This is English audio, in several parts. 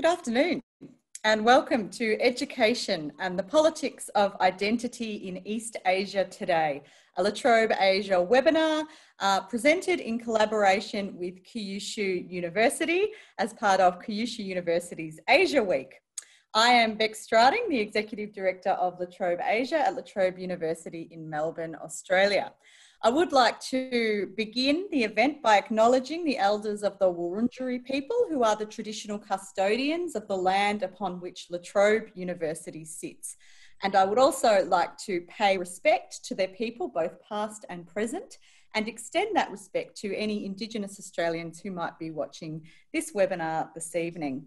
Good afternoon, and welcome to Education and the Politics of Identity in East Asia today, a La Trobe Asia webinar uh, presented in collaboration with Kyushu University as part of Kyushu University's Asia Week. I am Bec Strating, the Executive Director of La Trobe Asia at La Trobe University in Melbourne, Australia. I would like to begin the event by acknowledging the elders of the Wurundjeri people who are the traditional custodians of the land upon which La Trobe University sits. And I would also like to pay respect to their people, both past and present, and extend that respect to any Indigenous Australians who might be watching this webinar this evening.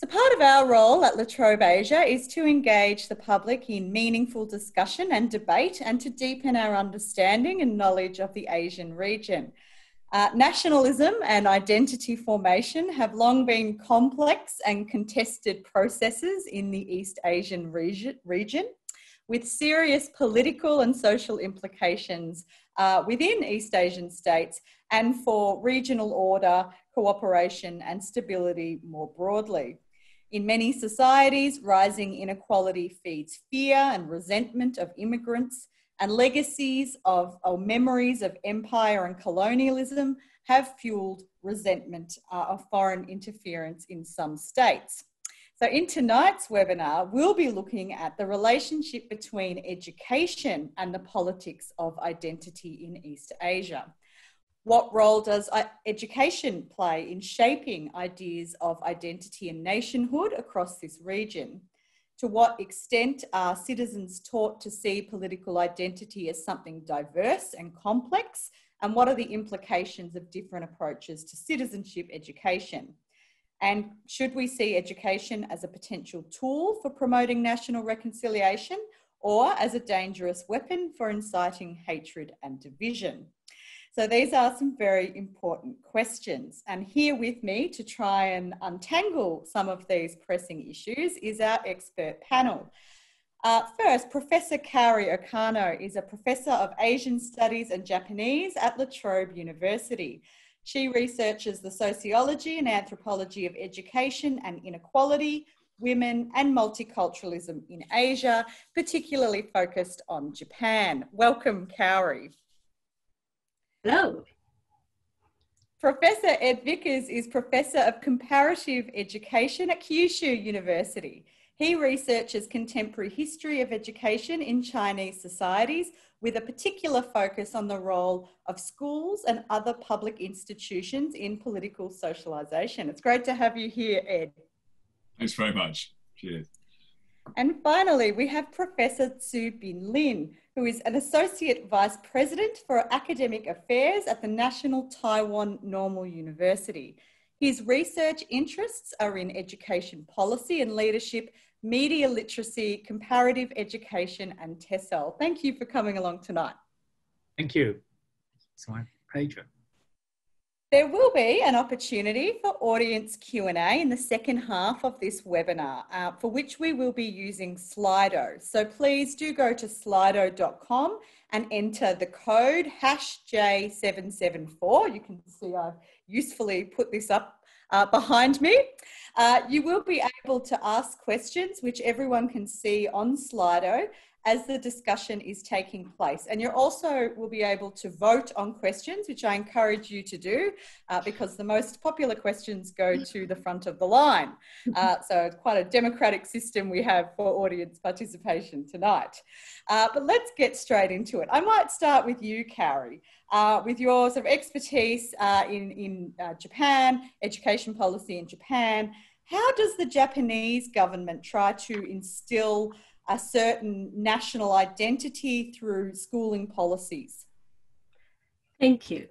So, part of our role at La Trobe Asia is to engage the public in meaningful discussion and debate and to deepen our understanding and knowledge of the Asian region. Uh, nationalism and identity formation have long been complex and contested processes in the East Asian region, with serious political and social implications uh, within East Asian states and for regional order, cooperation, and stability more broadly. In many societies, rising inequality feeds fear and resentment of immigrants, and legacies of or memories of empire and colonialism have fueled resentment uh, of foreign interference in some states. So, in tonight's webinar, we'll be looking at the relationship between education and the politics of identity in East Asia. What role does uh, education play in shaping ideas of identity and nationhood across this region? To what extent are citizens taught to see political identity as something diverse and complex? And what are the implications of different approaches to citizenship education? And should we see education as a potential tool for promoting national reconciliation or as a dangerous weapon for inciting hatred and division? So these are some very important questions. And here with me to try and untangle some of these pressing issues is our expert panel. Uh, first, Professor Kaori Okano is a professor of Asian Studies and Japanese at La Trobe University. She researches the sociology and anthropology of education and inequality, women, and multiculturalism in Asia, particularly focused on Japan. Welcome, Kaori. Hello. Professor Ed Vickers is Professor of Comparative Education at Kyushu University. He researches contemporary history of education in Chinese societies with a particular focus on the role of schools and other public institutions in political socialisation. It's great to have you here, Ed. Thanks very much. Cheers. And finally, we have Professor Tzu Bin Lin, who is an Associate Vice President for Academic Affairs at the National Taiwan Normal University. His research interests are in education policy and leadership, media literacy, comparative education, and TESOL. Thank you for coming along tonight. Thank you. It's my pleasure. There will be an opportunity for audience Q&A in the second half of this webinar, uh, for which we will be using Slido. So please do go to slido.com and enter the code hash J774. You can see I've usefully put this up uh, behind me. Uh, you will be able to ask questions, which everyone can see on Slido as the discussion is taking place. And you also will be able to vote on questions, which I encourage you to do uh, because the most popular questions go to the front of the line. Uh, so it's quite a democratic system we have for audience participation tonight. Uh, but let's get straight into it. I might start with you, Kaori. Uh, with your sort of expertise uh, in, in uh, Japan, education policy in Japan, how does the Japanese government try to instill a certain national identity through schooling policies? Thank you.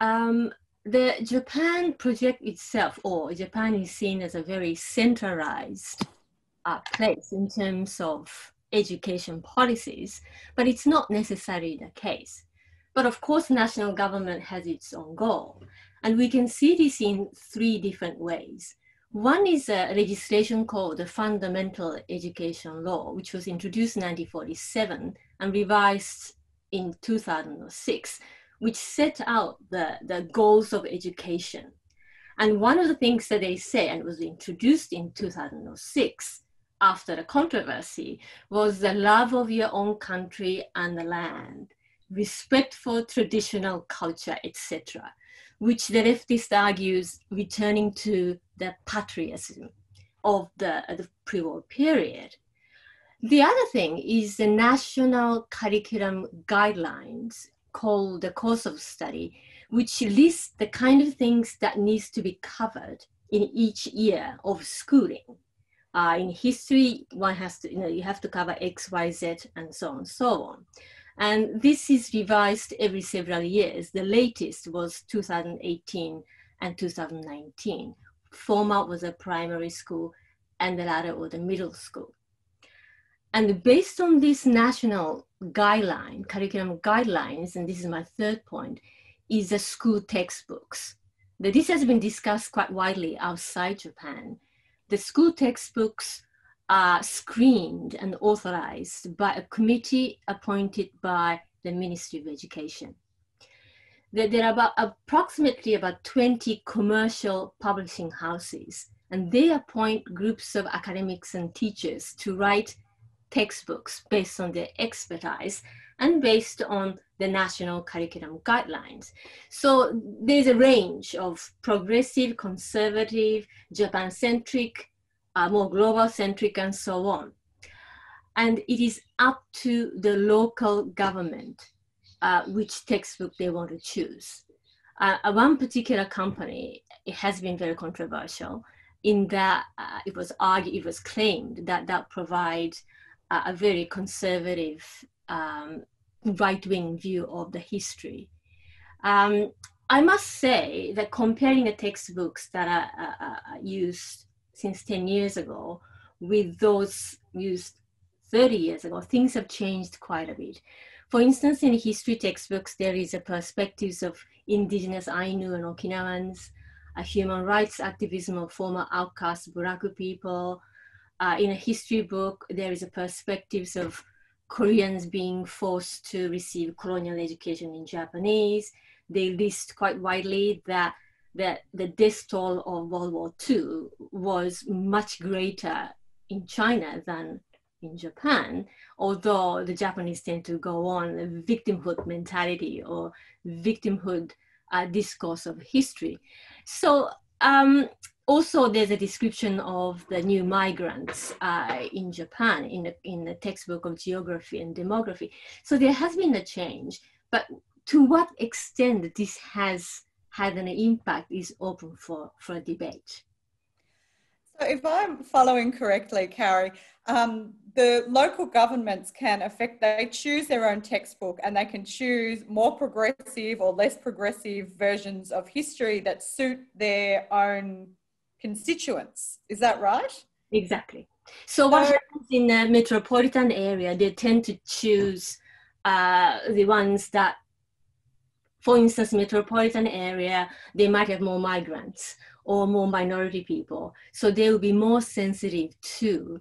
Um, the Japan project itself, or Japan is seen as a very centralized uh, place in terms of education policies, but it's not necessarily the case. But of course, national government has its own goal. And we can see this in three different ways. One is a legislation called the Fundamental Education Law, which was introduced in 1947 and revised in 2006, which set out the, the goals of education. And one of the things that they say, and was introduced in 2006 after the controversy, was the love of your own country and the land, respect for traditional culture, etc., which the leftist argues returning to the patriotism of the, the pre-war period. The other thing is the national curriculum guidelines called the course of study, which lists the kind of things that needs to be covered in each year of schooling. Uh, in history, one has to, you know, you have to cover X, Y, Z, and so on and so on. And this is revised every several years. The latest was 2018 and 2019. Former was a primary school and the latter was a middle school. And based on this national guideline, curriculum guidelines, and this is my third point, is the school textbooks. Now, This has been discussed quite widely outside Japan. The school textbooks are screened and authorized by a committee appointed by the Ministry of Education. There are about approximately about 20 commercial publishing houses, and they appoint groups of academics and teachers to write textbooks based on their expertise and based on the national curriculum guidelines. So there's a range of progressive, conservative, Japan-centric, uh, more global-centric, and so on. And it is up to the local government uh, which textbook they want to choose. Uh, one particular company, it has been very controversial in that uh, it was argued, it was claimed that that provides a very conservative um, right-wing view of the history. Um, I must say that comparing the textbooks that are, are, used since 10 years ago with those used 30 years ago, things have changed quite a bit. For instance, in history textbooks, there is a perspectives of indigenous Ainu and Okinawans, a human rights activism of former outcast Buraku people, uh, in a history book, there is a perspectives of Koreans being forced to receive colonial education in Japanese. They list quite widely that that the death toll of World War II was much greater in China than in Japan, although the Japanese tend to go on a victimhood mentality or victimhood uh, discourse of history. So um, also there's a description of the new migrants uh, in Japan in the, in the textbook of geography and demography. So there has been a change, but to what extent this has had an impact is open for, for debate. So if I'm following correctly, Kaori, um, the local governments can affect, they choose their own textbook and they can choose more progressive or less progressive versions of history that suit their own constituents. Is that right? Exactly. So, what happens in the metropolitan area, they tend to choose uh, the ones that, for instance, metropolitan area, they might have more migrants or more minority people. So they will be more sensitive to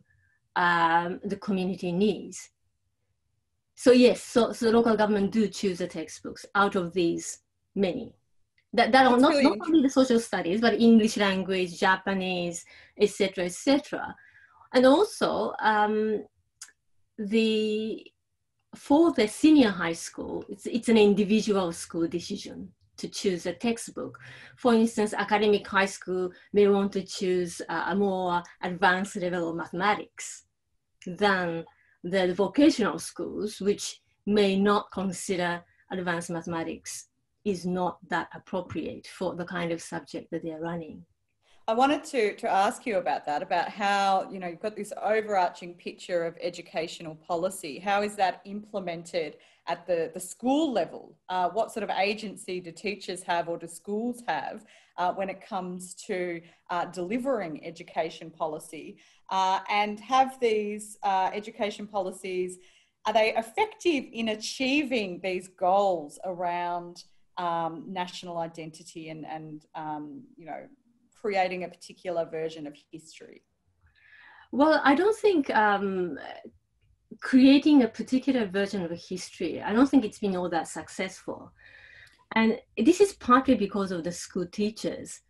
um, the community needs. So yes, so, so local government do choose the textbooks out of these many that, that are not, not only the social studies, but English language, Japanese, etc., etc. And also um, the for the senior high school, it's, it's an individual school decision to choose a textbook. For instance, academic high school may want to choose a, more advanced level of mathematics than the vocational schools, which may not consider advanced mathematics is not that appropriate for the kind of subject that they're running. I wanted to, to ask you about that, about how, you know, you've got this overarching picture of educational policy. How is that implemented at the, the school level? Uh, what sort of agency do teachers have or do schools have uh, when it comes to uh, delivering education policy? Uh, and have these uh, education policies, are they effective in achieving these goals around um, national identity and, and um, you know, creating a particular version of history? Well, I don't think um, creating a particular version of history, I don't think it's been all that successful. And this is partly because of the school teachers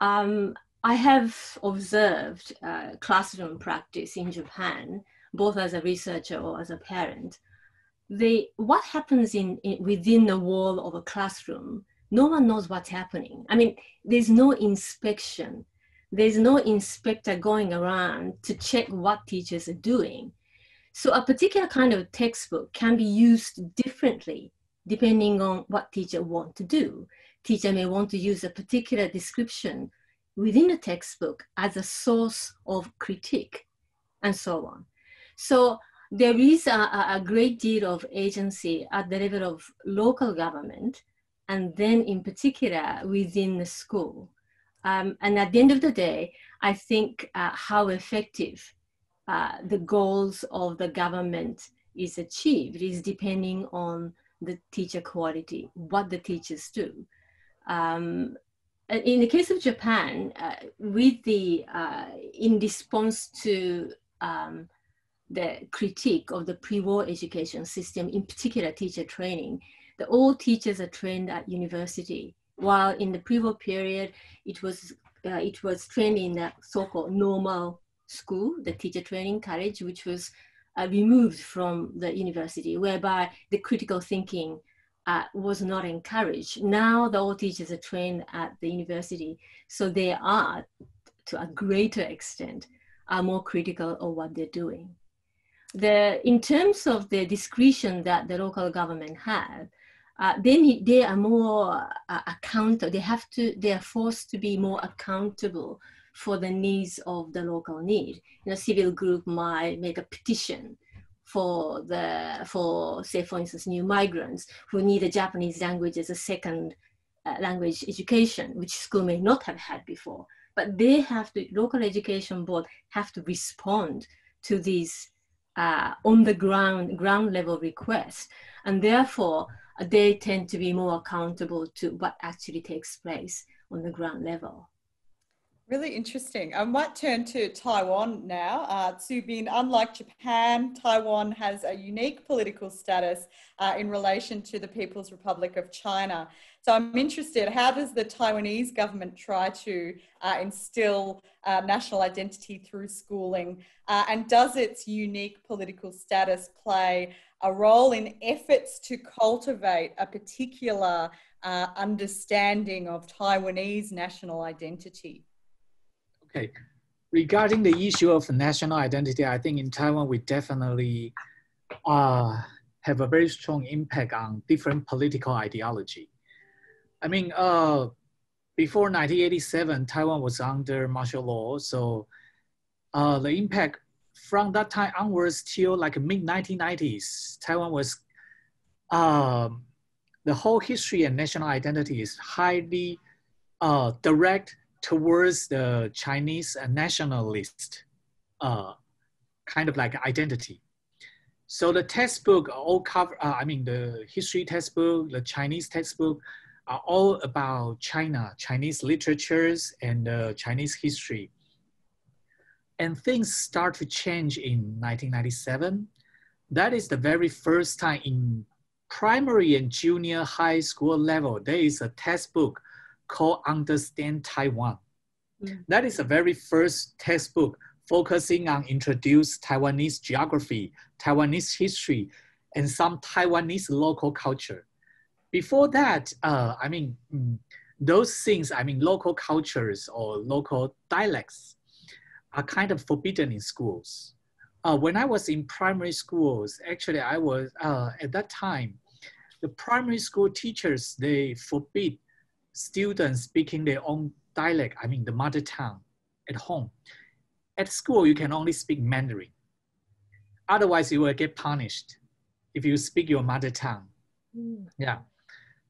um, I have observed uh, classroom practice in Japan, both as a researcher or as a parent. They, what happens in, in within the wall of a classroom, no one knows what's happening. I mean, there's no inspection. There's no inspector going around to check what teachers are doing. So a particular kind of textbook can be used differently depending on what teacher want to do. Teacher may want to use a particular description within a textbook as a source of critique and so on. So there is a, a, great deal of agency at the level of local government and then in particular within the school. Um, and at the end of the day, I think uh, how effective uh, the goals of the government is achieved is depending on the teacher quality, what the teachers do. Um, in the case of Japan, uh, with the uh, in response to um, the critique of the pre-war education system, in particular teacher training, the all teachers are trained at university, while in the pre-war period, it was uh, it was trained in the so-called normal school, the teacher training college, which was uh, removed from the university, whereby the critical thinking uh, was not encouraged. Now the all teachers are trained at the university, so they are, to a greater extent, are more critical of what they're doing. The, in terms of the discretion that the local government have, uh, they, they are more uh, accountable. They have to. They are forced to be more accountable for the needs of the local need. You know, civil group might make a petition for the for say for instance new migrants who need a Japanese language as a second uh, language education, which school may not have had before. But they have to local education board have to respond to these uh, on the ground ground level requests, and therefore they tend to be more accountable to what actually takes place on the ground level. Really interesting. I might turn to Taiwan now. Uh, Bin, unlike Japan, Taiwan has a unique political status uh, in relation to the People's Republic of China. So I'm interested, how does the Taiwanese government try to uh, instill uh, national identity through schooling? Uh, and does its unique political status play a role in efforts to cultivate a particular uh, understanding of Taiwanese national identity? Okay, regarding the issue of national identity, I think in Taiwan we definitely uh, have a very strong impact on different political ideology. I mean, uh, before 1987, Taiwan was under martial law, so uh, the impact from that time onwards till like mid 1990s, Taiwan was um, the whole history and national identity is highly uh, direct towards the Chinese nationalist uh, kind of like identity. So the textbook all cover, uh, I mean, the history textbook, the Chinese textbook are all about China, Chinese literatures and uh, Chinese history. And things start to change in 1997. That is the very first time in primary and junior high school level, there is a textbook called Understand Taiwan. Mm. That is the very first textbook focusing on introduce Taiwanese geography, Taiwanese history, and some Taiwanese local culture. Before that, uh, I mean, mm, those things, I mean, local cultures or local dialects are kind of forbidden in schools. Uh, when I was in primary schools, actually, I was, uh, at that time, the primary school teachers, they forbid students speaking their own dialect, I mean the mother tongue at home. At school, you can only speak Mandarin. Otherwise, you will get punished if you speak your mother tongue. Mm. Yeah.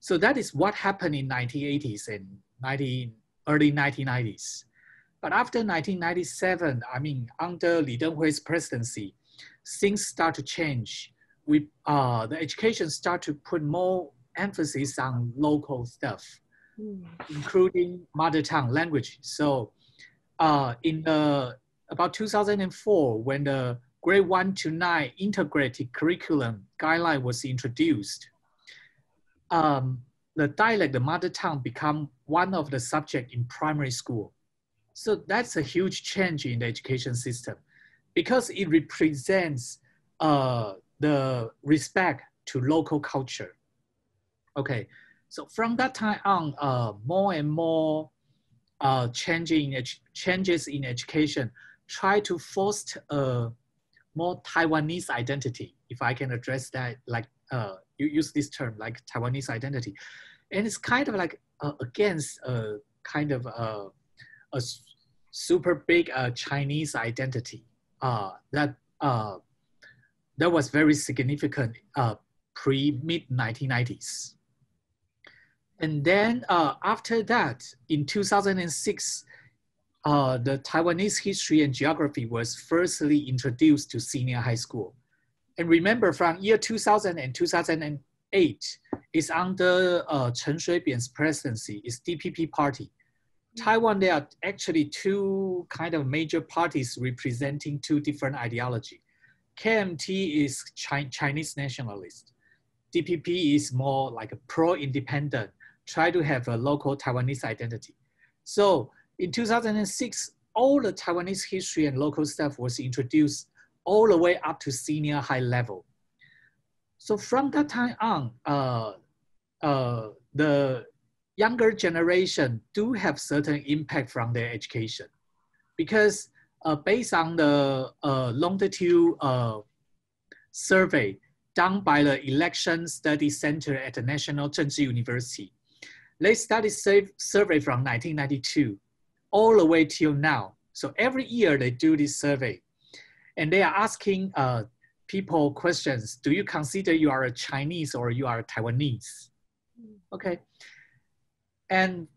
So that is what happened in 1980s and 19, early 1990s. But after 1997, I mean, under Lee Teng-hui's presidency, things start to change. We, uh, the education start to put more emphasis on local stuff mm. including mother tongue language. So uh, in the, about 2004, when the grade one to nine integrated curriculum guideline was introduced, um, the dialect, the mother tongue become one of the subject in primary school. So that's a huge change in the education system because it represents uh, the respect to local culture. Okay, so from that time on, uh, more and more uh, changing changes in education try to foster a more Taiwanese identity, if I can address that, like uh, you use this term, like Taiwanese identity. And it's kind of like uh, against a kind of a, a super big uh, Chinese identity uh, that uh, that was very significant uh, pre mid 1990s. And then uh, after that, in 2006, uh, the Taiwanese history and geography was firstly introduced to senior high school. And remember from year 2000 and 2008, it's under uh, Chen Shui-bian's presidency, it's DPP party. Taiwan, there are actually two kind of major parties representing two different ideology. KMT is Chi Chinese nationalist. DPP is more like a pro-independent, try to have a local Taiwanese identity. So in 2006, all the Taiwanese history and local stuff was introduced all the way up to senior high level. So from that time on, uh, uh, the younger generation do have certain impact from their education because uh, based on the uh, longitude uh, survey done by the Election Study Center at the National Chengchi University, they studied survey from 1992 all the way till now. So every year they do this survey and they are asking uh, people questions. Do you consider you are a Chinese or you are a Taiwanese? Hmm. Okay. And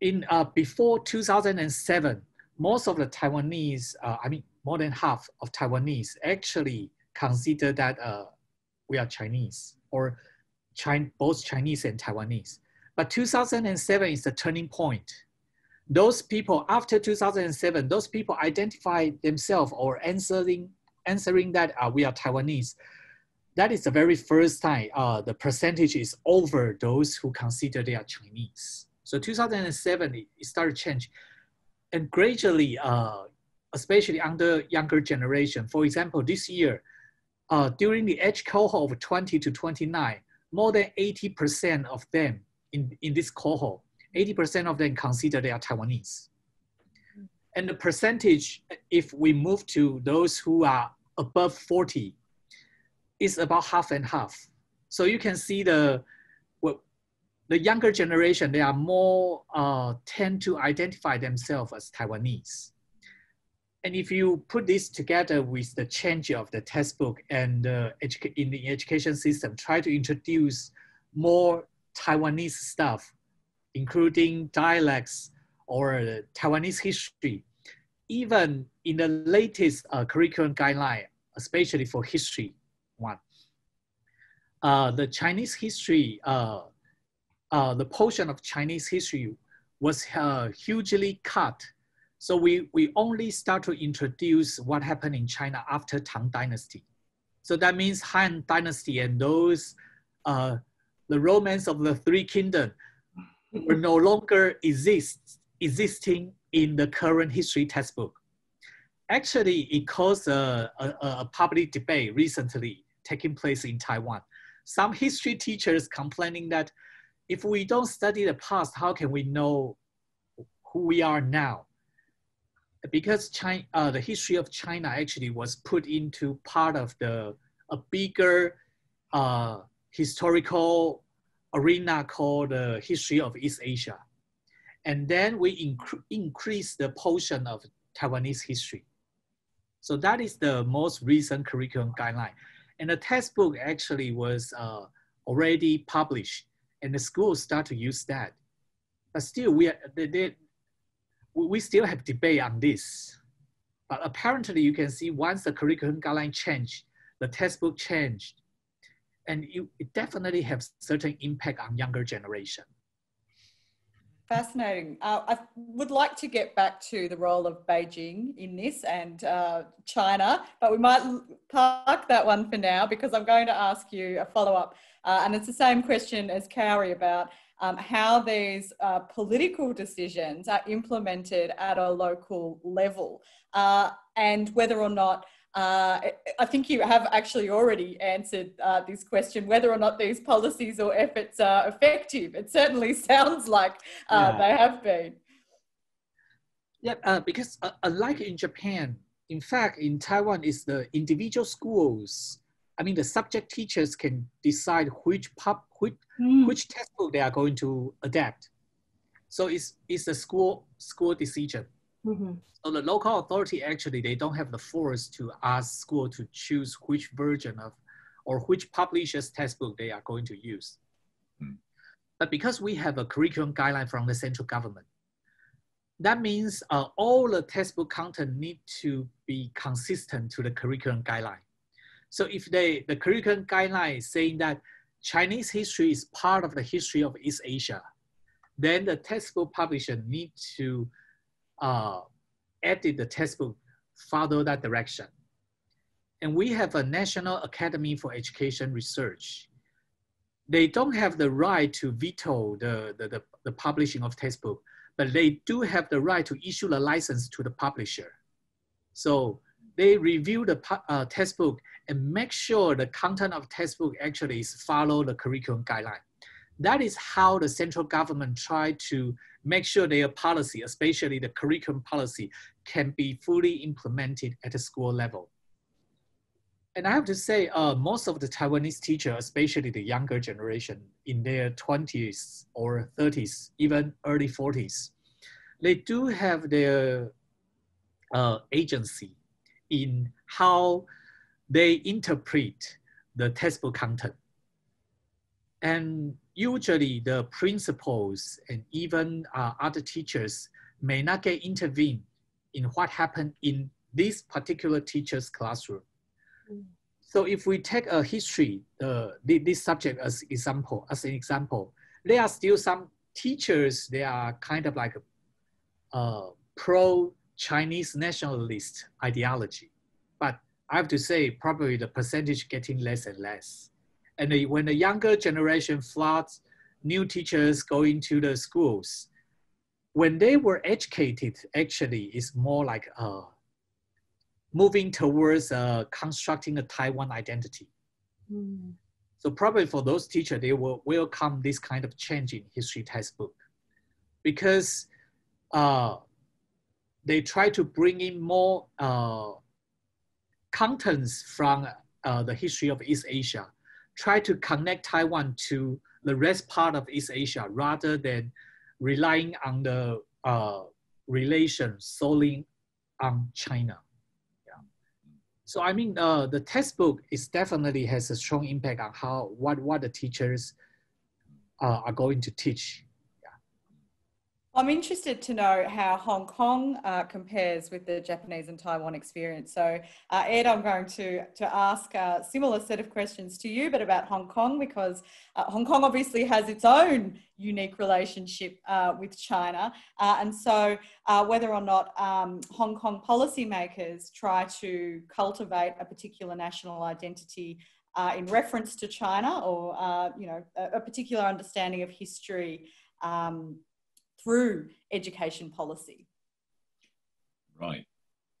in uh, before 2007, most of the Taiwanese, uh, I mean, more than half of Taiwanese actually consider that uh, we are Chinese or China, both Chinese and Taiwanese. But 2007 is the turning point. Those people after 2007, those people identify themselves or answering, answering that uh, we are Taiwanese. That is the very first time uh, the percentage is over those who consider they are Chinese. So 2007, it, it started change. And gradually, uh, especially under younger generation, for example, this year, uh, during the age cohort of 20 to 29, more than 80% of them in, in this cohort, 80% of them consider they are Taiwanese. And the percentage, if we move to those who are above 40, is about half and half. So you can see the, well, the younger generation, they are more uh, tend to identify themselves as Taiwanese. And if you put this together with the change of the textbook and uh, in the education system, try to introduce more Taiwanese stuff, including dialects or Taiwanese history. Even in the latest uh, curriculum guideline, especially for history uh, the Chinese history, uh, uh the portion of Chinese history was uh, hugely cut. So we, we only start to introduce what happened in China after Tang Dynasty. So that means Han Dynasty and those uh, the romance of the three kingdoms were no longer exist, existing in the current history textbook. Actually, it caused a, a, a public debate recently taking place in Taiwan. Some history teachers complaining that if we don't study the past, how can we know who we are now? Because China, uh, the history of China actually was put into part of the a bigger uh, historical arena called the history of East Asia. And then we inc increase the portion of Taiwanese history. So that is the most recent curriculum guideline. And the textbook actually was uh, already published and the schools start to use that. But still, we, are, they, they, we still have debate on this. But apparently you can see once the curriculum guideline changed, the textbook changed, and it, it definitely has certain impact on younger generation. Fascinating. Uh, I would like to get back to the role of Beijing in this and uh, China, but we might park that one for now because I'm going to ask you a follow up. Uh, and it's the same question as Kaori about um, how these uh, political decisions are implemented at a local level uh, and whether or not uh, I think you have actually already answered uh, this question whether or not these policies or efforts are effective. It certainly sounds like uh, yeah. they have been. Yeah, uh, because uh, unlike in Japan, in fact, in Taiwan, is the individual schools. I mean, the subject teachers can decide which pub, which, mm. which textbook they are going to adapt. So it's, it's a school school decision. Mm-hmm. So the local authority actually they don't have the force to ask school to choose which version of or which publisher's textbook they are going to use. Mm. But because we have a curriculum guideline from the central government, that means uh, all the textbook content need to be consistent to the curriculum guideline. So if they, the curriculum guideline is saying that Chinese history is part of the history of East Asia, then the textbook publisher need to uh, edit the textbook, follow that direction. And we have a National Academy for Education Research. They don't have the right to veto the, the, the, the publishing of textbook, but they do have the right to issue the license to the publisher. So they review the uh, textbook and make sure the content of textbook actually is follow the curriculum guideline. That is how the central government try to make sure their policy, especially the curriculum policy, can be fully implemented at the school level. And I have to say, uh, most of the Taiwanese teachers, especially the younger generation in their 20s or 30s, even early 40s, they do have their uh, agency in how they interpret the textbook content. And usually the principals and even uh, other teachers may not get intervened in what happened in this particular teacher's classroom. Mm. So if we take a history, uh, this subject as example, as an example, there are still some teachers, they are kind of like a, a pro-Chinese nationalist ideology. But I have to say, probably the percentage getting less and less. And when the younger generation floods new teachers going to the schools, when they were educated, actually, it's more like uh, moving towards uh, constructing a Taiwan identity. Mm. So probably for those teachers, they will welcome this kind of change in history textbook because uh, they try to bring in more uh, contents from uh, the history of East Asia try to connect Taiwan to the rest part of East Asia rather than relying on the uh, relation solely on China. Yeah. So I mean, uh, the textbook is definitely has a strong impact on how what what the teachers uh, are going to teach I'm interested to know how Hong Kong uh, compares with the Japanese and Taiwan experience. So, uh, Ed, I'm going to, to ask a similar set of questions to you, but about Hong Kong, because uh, Hong Kong obviously has its own unique relationship uh, with China. Uh, and so, uh, whether or not um, Hong Kong policymakers try to cultivate a particular national identity in reference to China or, you know, a, a, particular understanding of history. Um, through education policy? Right.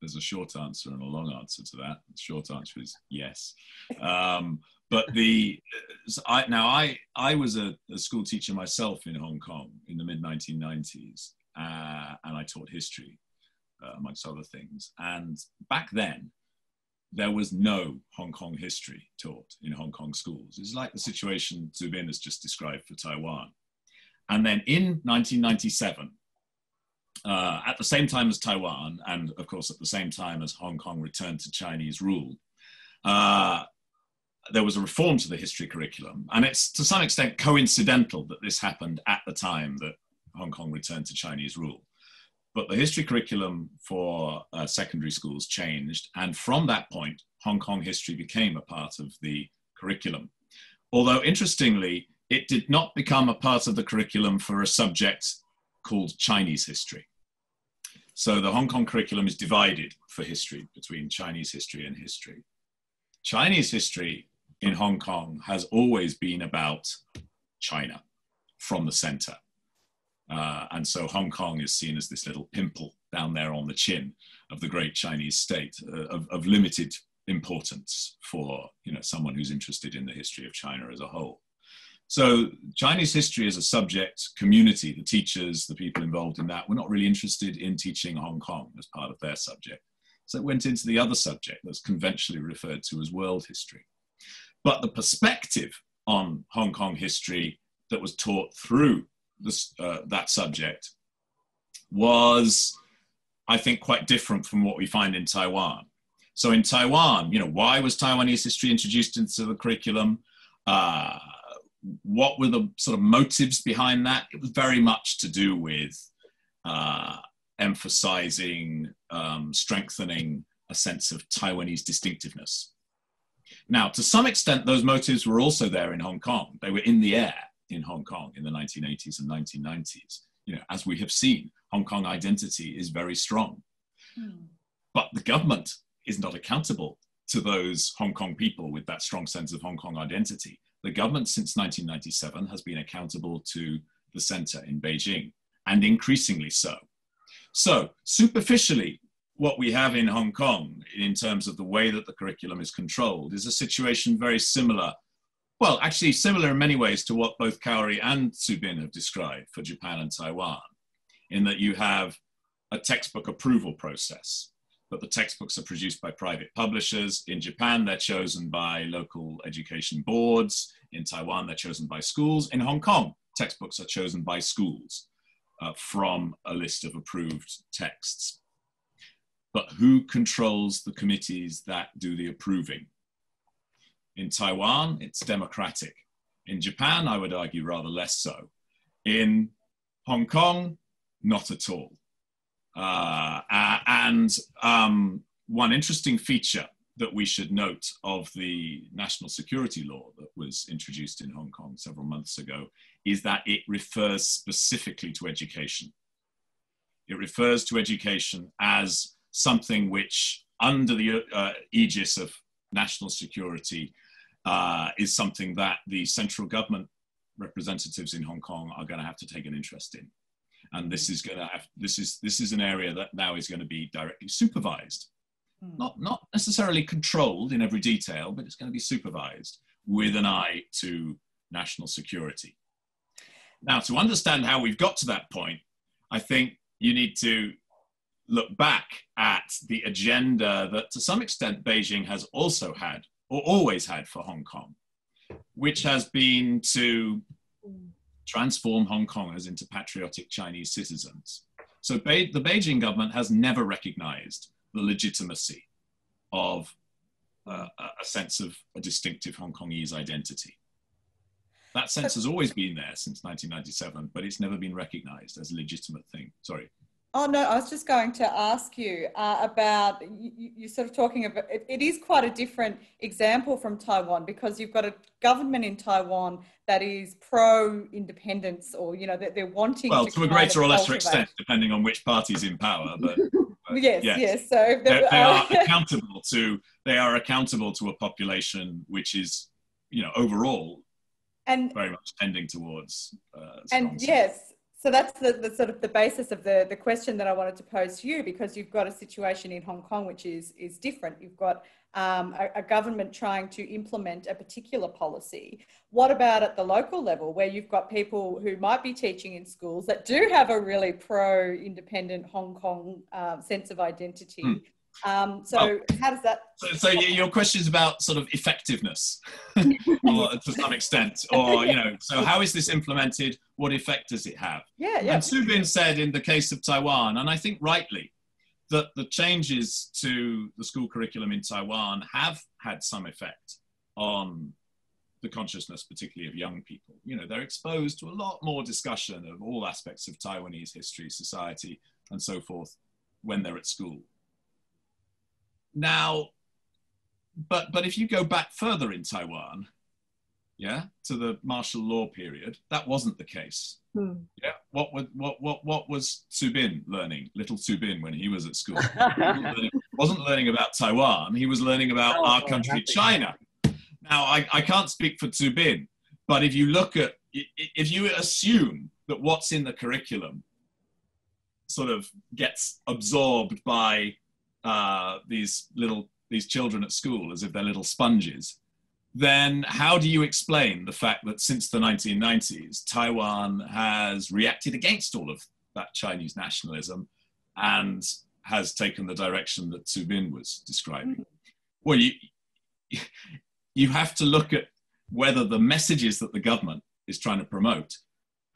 There's a short answer and a long answer to that. The short answer is yes. Um, but the I, now I I was a, a, school teacher myself in Hong Kong in the mid 1990s, uh, and I taught history uh, amongst other things. And back then, there was no Hong Kong history taught in Hong Kong schools. It's like the situation Tzu Bin has just described for Taiwan. And then in 1997, uh, at the same time as Taiwan, and of course at the same time as Hong Kong returned to Chinese rule, uh, there was a reform to the history curriculum. And it's to some extent coincidental that this happened at the time that Hong Kong returned to Chinese rule. But the history curriculum for uh, secondary schools changed. And from that point, Hong Kong history became a part of the curriculum. Although, interestingly, it did not become a part of the curriculum for a subject called Chinese history. So the Hong Kong curriculum is divided for history between Chinese history and history. Chinese history in Hong Kong has always been about China from the center. Uh, and so Hong Kong is seen as this little pimple down there on the chin of the great Chinese state uh, of, of, limited importance for you know, someone who's interested in the history of China as a whole. So Chinese history as a subject community, the teachers, the people involved in that, were not really interested in teaching Hong Kong as part of their subject. So it went into the other subject that's conventionally referred to as world history. But the perspective on Hong Kong history that was taught through this, uh, that subject was, I think, quite different from what we find in Taiwan. So in Taiwan, you know, why was Taiwanese history introduced into the curriculum? Uh, what were the sort of motives behind that? It was very much to do with uh, emphasizing, um, strengthening a sense of Taiwanese distinctiveness. Now, to some extent, those motives were also there in Hong Kong. They were in the air in Hong Kong in the 1980s and 1990s. You know, as we have seen, Hong Kong identity is very strong. Hmm. But the government is not accountable to those Hong Kong people with that strong sense of Hong Kong identity. The government since 1997 has been accountable to the center in Beijing, and increasingly so. So, superficially, what we have in Hong Kong in terms of the way that the curriculum is controlled is a situation very similar, well, actually similar in many ways to what both Kaori and Tzu Bin have described for Japan and Taiwan, in that you have a textbook approval process but the textbooks are produced by private publishers. In Japan, they're chosen by local education boards. In Taiwan, they're chosen by schools. In Hong Kong, textbooks are chosen by schools uh, from a list of approved texts. But who controls the committees that do the approving? In Taiwan, it's democratic. In Japan, I would argue rather less so. In Hong Kong, not at all. Uh, and um, one interesting feature that we should note of the national security law that was introduced in Hong Kong several months ago is that it refers specifically to education. It refers to education as something which, under the uh, aegis of national security, uh, is something that the central government representatives in Hong Kong are going to have to take an interest in and this is going to have this is this is an area that now is going to be directly supervised mm. not not necessarily controlled in every detail but it's going to be supervised with an eye to national security now to understand how we've got to that point i think you need to look back at the agenda that to some extent beijing has also had or always had for hong kong which has been to transform Hong Kongers into patriotic Chinese citizens. So Be the Beijing government has never recognized the legitimacy of uh, a sense of a distinctive Hong Kongese identity. That sense has always been there since 1997, but it's never been recognized as a legitimate thing. Sorry. Oh no, I was just going to ask you uh, about you, you sort of talking about it, it is quite a different example from Taiwan because you've got a government in Taiwan that is pro independence or you know that they're wanting well to, to a greater or lesser extent depending on which party's in power but, but yes, yes, yes so they, they are accountable to they are accountable to a population which is you know overall and very much tending towards uh, and yes so that's the, the, sort of the basis of the, the question that I wanted to pose to you because you've got a situation in Hong Kong which is, is different. You've got um, a, a, government trying to implement a particular policy. What about at the local level where you've got people who might be teaching in schools that do have a really pro-independent Hong Kong uh, sense of identity? Hmm. Um, so well, how does that? So, so your question is about sort of effectiveness, or, to some extent, or you know, so how is this implemented? What effect does it have? Yeah, yeah. And Tzu Bin said in the case of Taiwan, and I think rightly, that the changes to the school curriculum in Taiwan have had some effect on the consciousness, particularly of young people. You know, they're exposed to a lot more discussion of all aspects of Taiwanese history, society, and so forth when they're at school. Now, but but if you go back further in Taiwan, yeah, to the martial law period, that wasn't the case. Hmm. Yeah, what, was, what, what, what was Tzu Bin learning, little Tzu Bin when he was at school? wasn't, learning, wasn't learning about Taiwan, he was learning about oh, our country, China. Now, I, I can't speak for Tzu Bin, but if you look at, if you assume that what's in the curriculum sort of gets absorbed by uh, these little these children at school as if they're little sponges, then how do you explain the fact that since the 1990s, Taiwan has reacted against all of that Chinese nationalism and has taken the direction that Tzu Bin was describing? Mm-hmm. Well, you, you have to look at whether the messages that the government is trying to promote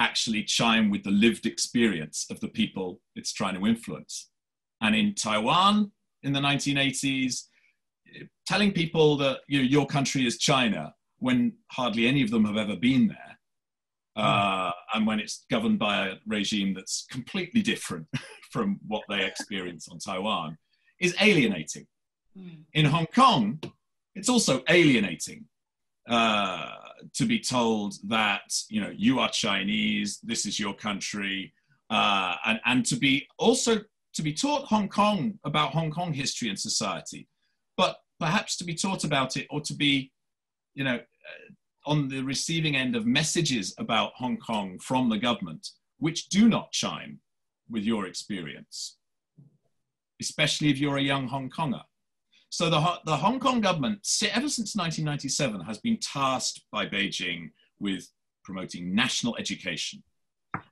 actually chime with the lived experience of the people it's trying to influence. And in Taiwan in the 1980s, telling people that you know, your country is China when hardly any of them have ever been there, uh, and when it's governed by a regime that's completely different from what they experience on Taiwan, is alienating. Mm. In Hong Kong, it's also alienating uh, to be told that you know you are Chinese, this is your country, uh, and and to be also to be taught Hong Kong about Hong Kong history and society, but perhaps to be taught about it or to be, you know, uh, on the receiving end of messages about Hong Kong from the government, which do not chime with your experience, especially if you're a young Hong Konger. So the, the Hong Kong government, ever since 1997, has been tasked by Beijing with promoting national education.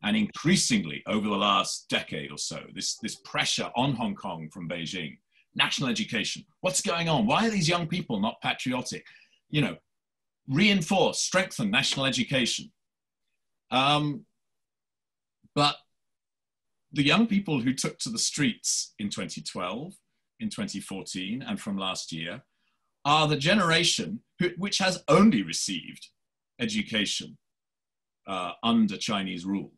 And increasingly over the last decade or so, this, this pressure on Hong Kong from Beijing national education. What's going on? Why are these young people not patriotic? You know, reinforce, strengthen national education. Um, but the young people who took to the streets in 2012, in 2014, and from last year are the generation who, which has only received education uh, under Chinese rule.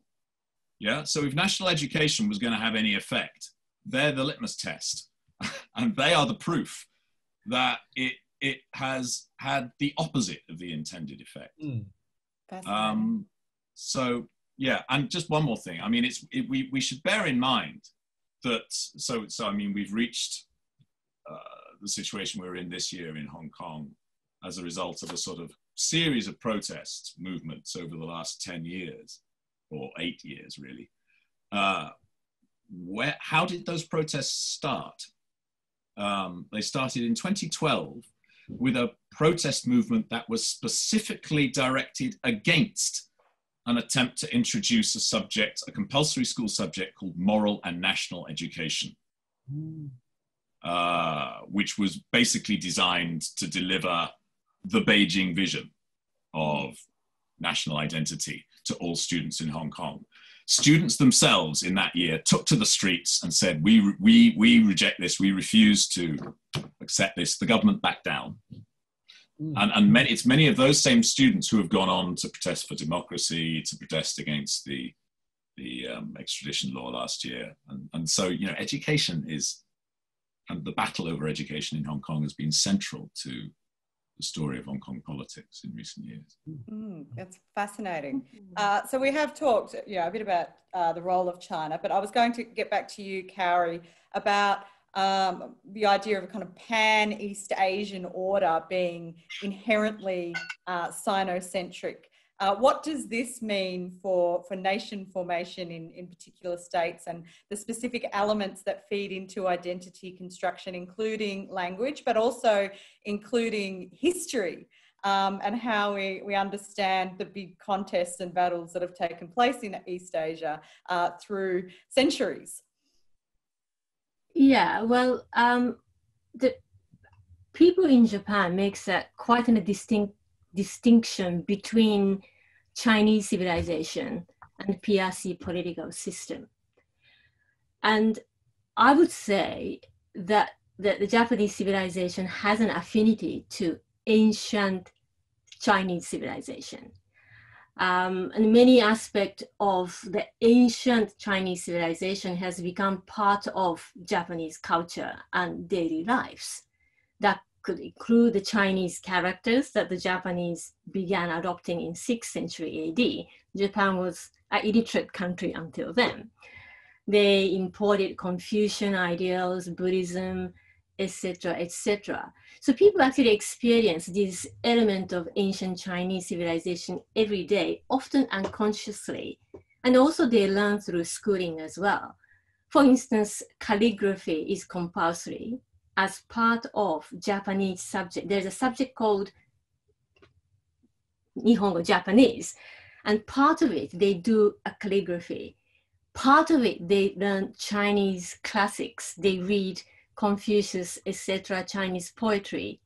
Yeah, so if national education was going to have any effect, they're the litmus test and they are the proof that it it has had the opposite of the intended effect. Mm. Um, so yeah, and just one more thing. I mean, it's it, we we should bear in mind that so so I mean we've reached uh, the situation we're in this year in Hong Kong as a result of a sort of series of protest movements over the last ten years or eight years really. Uh, where how did those protests start? Um, they started in 2012 with a protest movement that was specifically directed against an attempt to introduce a subject, a compulsory school subject called moral and national education, mm. uh, which was basically designed to deliver the Beijing vision of national identity to all students in Hong Kong students themselves in that year took to the streets and said, we, we, we reject this, we refuse to accept this. The government backed down. Mm. And, and many, it's many of those same students who have gone on to protest for democracy, to protest against the, the um, extradition law last year. And, and so, you know, education is, and the battle over education in Hong Kong has been central to the story of Hong Kong politics in recent years. Mm, that's fascinating. Uh, so we have talked, you know, a bit about uh, the role of China, but I was going to get back to you, Kaori, about um, the idea of a kind of pan East Asian order being inherently uh, Sinocentric. Uh, what does this mean for, for nation formation in, in particular states and the specific elements that feed into identity construction, including language, but also including history um, and how we, we understand the big contests and battles that have taken place in East Asia uh, through centuries? Yeah, well, um, the people in Japan makes a quite a distinct distinction between Chinese civilization and PRC political system. And I would say that the, the Japanese civilization has an affinity to ancient Chinese civilization. Um, and many aspects of the ancient Chinese civilization has become part of Japanese culture and daily lives that could include the Chinese characters that the Japanese began adopting in 6th century AD. Japan was an illiterate country until then. They imported Confucian ideals, Buddhism, etc., etc. So people actually experience this element of ancient Chinese civilization every day, often unconsciously, and also they learn through schooling as well. For instance, calligraphy is compulsory as part of Japanese subject. There's a subject called Nihongo Japanese, and part of it they do a calligraphy. Part of it they learn Chinese classics. They read Confucius, etc., Chinese poetry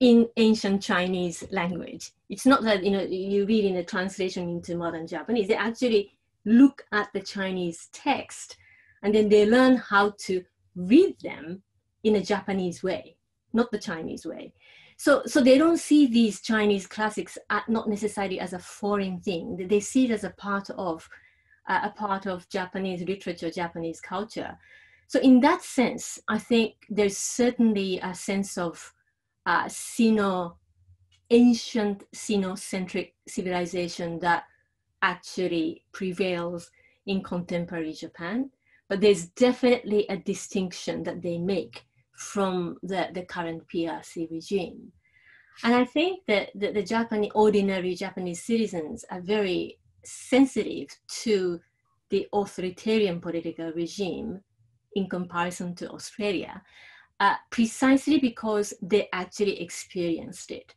in ancient Chinese language. It's not that you know you read in a translation into modern Japanese. They actually look at the Chinese text and then they learn how to read them in a Japanese way, not the Chinese way. So, so they don't see these Chinese classics not necessarily as a foreign thing. They see it as a part of uh, a part of Japanese literature, Japanese culture. So, in that sense, I think there's certainly a sense of uh, Sino, ancient Sino-centric civilization that actually prevails in contemporary Japan. But there's definitely a distinction that they make from the, the current PRC regime. And I think that the, the Japanese, ordinary Japanese citizens are very sensitive to the authoritarian political regime in comparison to Australia, uh, precisely because they actually experienced it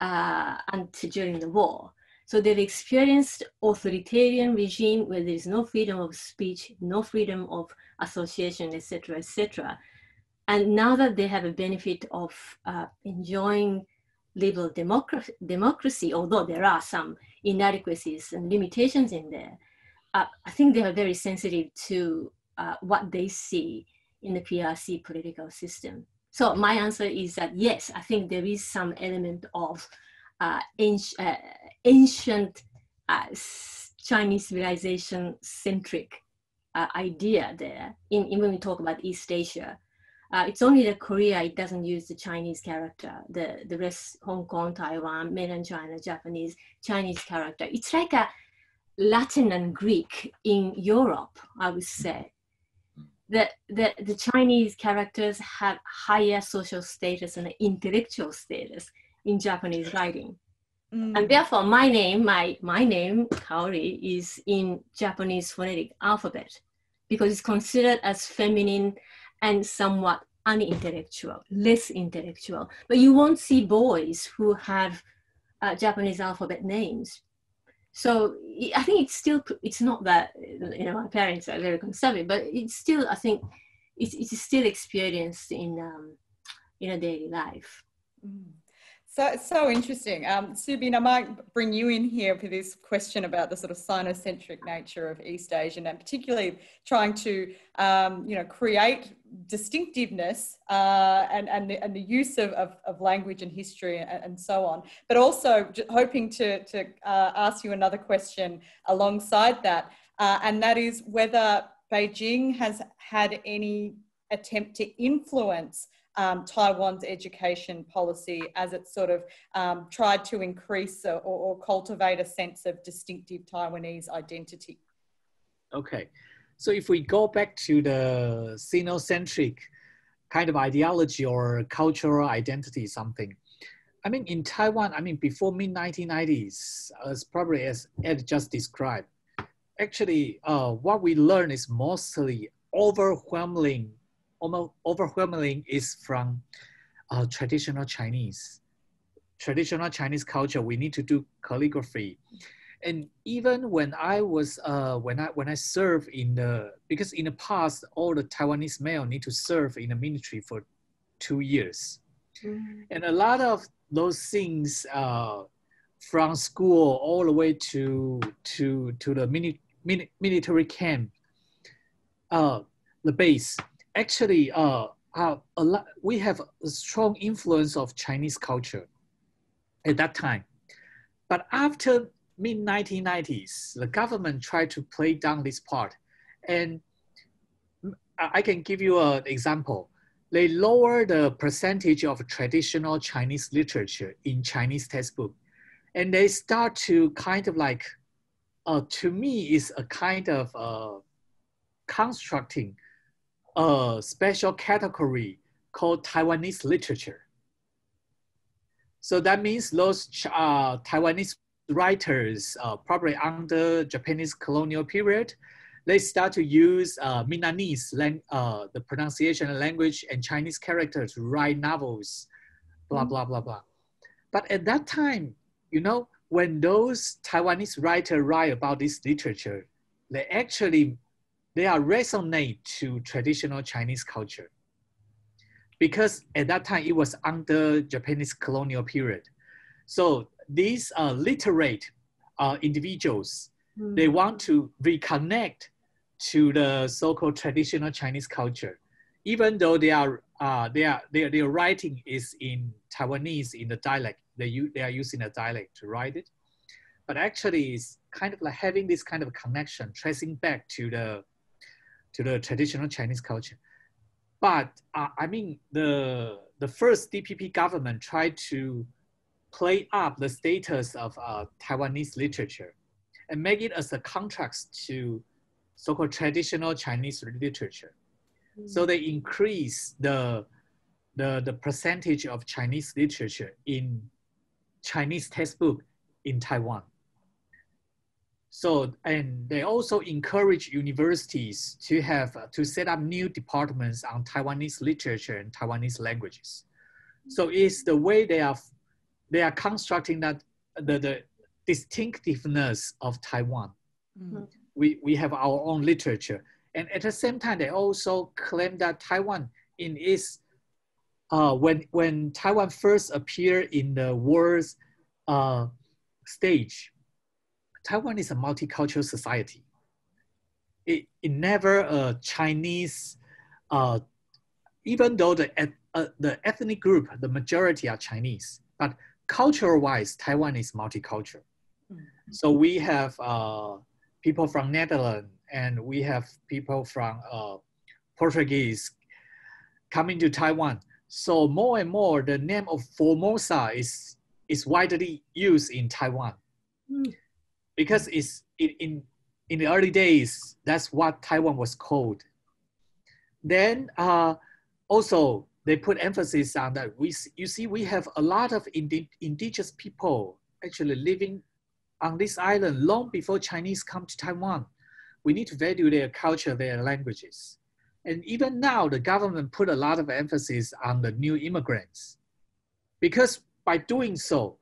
uh, until during the war. So they've experienced authoritarian regime where there is no freedom of speech, no freedom of association, etc., etc. And now that they have a benefit of uh, enjoying liberal democracy, democracy, although there are some inadequacies and limitations in there, uh, I think they are very sensitive to uh, what they see in the PRC political system. So my answer is that yes, I think there is some element of uh, ancient, uh, ancient uh, Chinese civilization centric uh, idea there in, in, when we talk about East Asia. Uh, it's only that Korea, it doesn't use the Chinese character. The, the rest, Hong Kong, Taiwan, mainland China, Japanese, Chinese character. It's like a Latin and Greek in Europe, I would say. The, the, the Chinese characters have higher social status and intellectual status in Japanese writing. Mm. And therefore, my name, my, my name, Kaori, is in Japanese phonetic alphabet because it's considered as feminine and somewhat unintellectual, less intellectual. But you won't see boys who have uh, Japanese alphabet names. So I think it's still, it's not that, you know, my parents are very conservative, but it's still, I think, it's, it's still experienced in, um, in a daily life. Mm. So, it's so interesting. Um, Tzu Bin, I might bring you in here for this question about the sort of sinocentric nature of East Asian and particularly trying to, um, you know, create distinctiveness uh, and, and, and the use of, of, of language and history and, and, so on. But also hoping to, to uh, ask you another question alongside that, uh, and that is whether Beijing has had any attempt to influence um, Taiwan's education policy as it sort of um, tried to increase or, or, cultivate a sense of distinctive Taiwanese identity. Okay, so if we go back to the Sinocentric kind of ideology or cultural identity, something. I mean, in Taiwan, I mean, before mid 1990s, as probably as Ed just described, actually, uh, what we learn is mostly overwhelming almost overwhelmingly is from uh, traditional Chinese. Traditional Chinese culture, we need to do calligraphy. And even when I was, uh, when I when I serve in the, because in the past, all the Taiwanese male need to serve in the military for two years. Mm. And a lot of those things uh, from school all the way to, to, to the mini, mini, military camp, uh, the base, actually uh, uh, a lot, we have a strong influence of Chinese culture at that time. But after mid 1990s, the government tried to play down this part. And I can give you an example. they lower the percentage of traditional Chinese literature in Chinese textbook. And they start to kind of like, uh, to me, is a kind of uh, constructing a special category called Taiwanese literature. So that means those uh, Taiwanese writers, uh, probably under Japanese colonial period, they start to use uh, Minnanese, uh, the pronunciation and language and Chinese characters to write novels, blah, blah, blah, blah. But at that time, you know, when those Taiwanese writers write about this literature, they actually, they are resonate to traditional Chinese culture. Because at that time, it was under Japanese colonial period. So these uh, literate uh, individuals, mm. they want to reconnect to the so-called traditional Chinese culture, even though they are uh, they are their their writing is in Taiwanese in the dialect. They they are using a dialect to write it, but actually it's kind of like having this kind of connection, tracing back to the to the traditional Chinese culture. But uh, I mean the the first DPP government tried to play up the status of uh, Taiwanese literature and make it as a contrast to so-called traditional Chinese literature. Mm. So they increase the, the, the percentage of Chinese literature in Chinese textbook in Taiwan. So, and they also encourage universities to have, uh, to set up new departments on Taiwanese literature and Taiwanese languages. So it's the way they are they are constructing that the, the distinctiveness of Taiwan. Mm-hmm. We, we have our own literature. And at the same time, they also claim that Taiwan in its, uh, when, when Taiwan first appeared in the world's uh, stage, Taiwan is a multicultural society. It, it never a Chinese, uh, even though the, uh, the ethnic group, the majority are Chinese, but culture-wise, Taiwan is multicultural. Mm-hmm. So we have uh, people from Netherlands and we have people from uh, Portuguese coming to Taiwan. So more and more, the name of Formosa is is widely used in Taiwan mm. Because it's in, in in the early days that's what Taiwan was called. Then uh, also they put emphasis on that. We, you see, we have a lot of indi indigenous people actually living on this island long before Chinese come to Taiwan. We need to value their culture, their languages. And even now, the government put a lot of emphasis on the new immigrants. Because by doing so,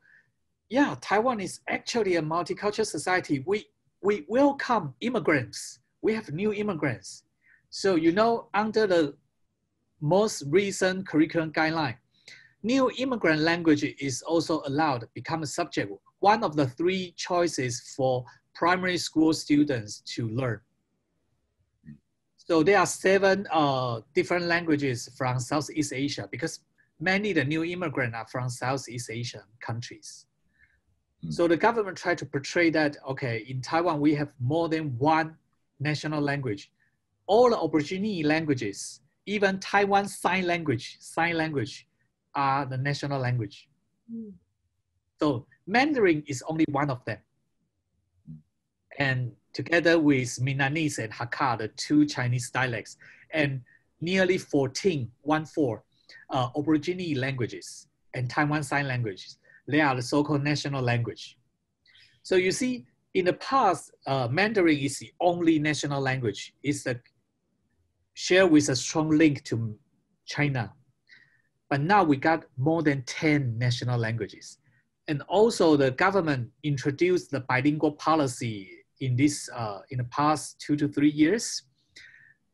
yeah, Taiwan is actually a multicultural society. We, we welcome immigrants. We have new immigrants. So, you know, under the most recent curriculum guideline, new immigrant language is also allowed to become a subject, one of the three choices for primary school students to learn. So there are seven uh, different languages from Southeast Asia because many of the new immigrants are from Southeast Asian countries. Mm. So the government tried to portray that, okay, in Taiwan, we have more than one national language. All the Aborigine languages even Taiwan Sign Language, sign language are the national language. Mm. So Mandarin is only one of them. And together with Minnanese and Hakka, the two Chinese dialects, and nearly 14, one four, uh, Aborigine languages and Taiwan Sign Languages, they are the so-called national language. So you see, in the past, uh, Mandarin is the only national language. It's the share with a strong link to China. But now we got more than 10 national languages. And also the government introduced the bilingual policy in this, uh, in the past two to three years.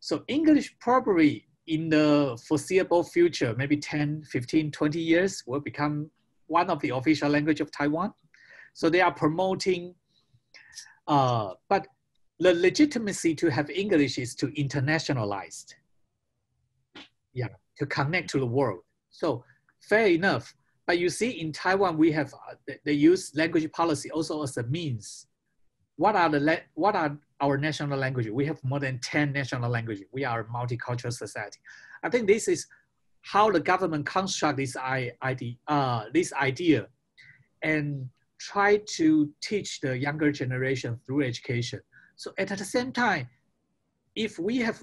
So English probably in the foreseeable future, maybe 10, 15, 20 years will become one of the official language of Taiwan. So they are promoting, uh, but the legitimacy to have English is to internationalize. Yeah, to connect to the world. So fair enough. But you see, in Taiwan, we have uh, they use language policy also as a means. What are the what are our national languages? We have more than ten national languages. We are a multicultural society. I think this is how the government construct this idea, uh, this idea, and try to teach the younger generation through education. So at the same time, if we have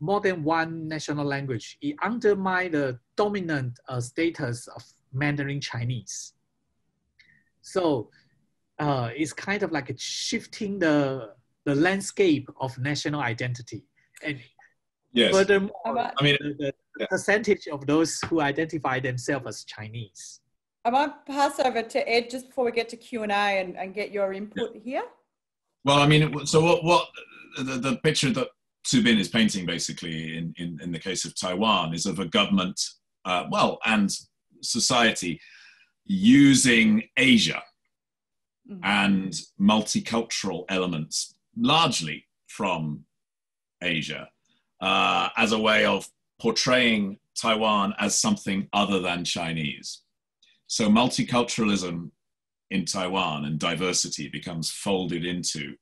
more than one national language, it undermines the dominant uh, status of Mandarin Chinese. So uh, it's kind of like shifting the the landscape of national identity. And yes. furthermore, I mean, the, the yeah. percentage of those who identify themselves as Chinese. I might pass over to Ed just before we get to Q and A and get your input yeah. here. Well, I mean, so what? What the, the picture that Tzu Bin is painting, basically, in, in, in the case of Taiwan, is of a government, uh, well, and society using Asia mm-hmm. and multicultural elements, largely from Asia, uh, as a way of portraying Taiwan as something other than Chinese. So multiculturalism in Taiwan and diversity becomes folded into